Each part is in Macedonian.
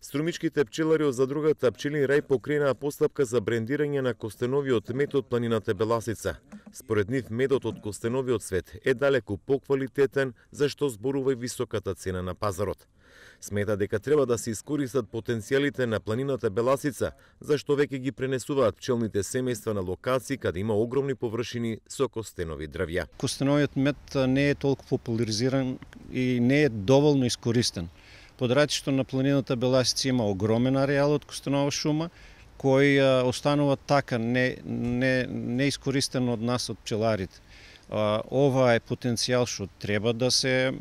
Струмичките пчелари од задругата Пчелин рај покренаа постапка за брендирање на костеновиот мед од планината Беласица. Според нив медот од костеновиот свет е далеку поквалитетен, зашто зборува и високата цена на пазарот. Смета дека треба да се искористат потенцијалите на планината Беласица, зашто веќе ги пренесуваат пчелните семејства на локации каде има огромни површини со костенови дрвја. Костеновиот мед не е толку популяризиран и не е доволно искористен. Подратишто на планината Беласица има огромен ареал од костанова шума, кој останува така не, не, не искористен од нас од пчеларите. Ова е потенцијал што треба да се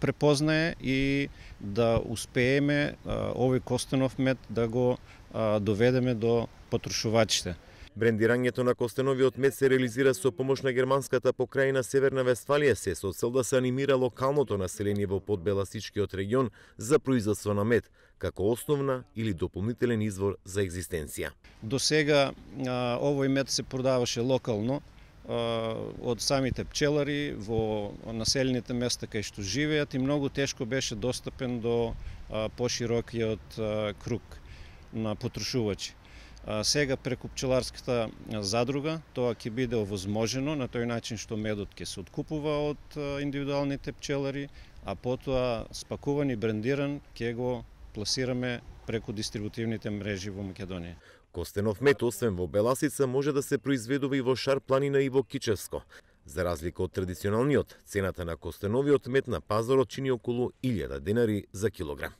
препознае и да успееме овој костенов мед да го доведеме до потрошувачите. Брендирањето на костеновиот мед се реализира со помош на германската покрајна Северна Вестфалија се со цел да се анимира локалното население во подбеласичкиот регион за производство на мед, како основна или дополнителен извор за екзистенција. До сега овој мед се продаваше локално од самите пчелари во населените места кај што живеат и многу тешко беше достапен до поширокиот круг на потрошувачи. Сега преку пчеларската задруга тоа ќе биде овозможено на тој начин што медот ќе се откупува од индивидуалните пчелари, а потоа спакуван и брендиран ќе го пласираме преку дистрибутивните мрежи во Македонија. Костенов мед, освен во Беласица, може да се произведува и во Шар планина и во Кичевско. За разлика од традиционалниот, цената на костеновиот мед на пазарот чини околу 1000 денари за килограм.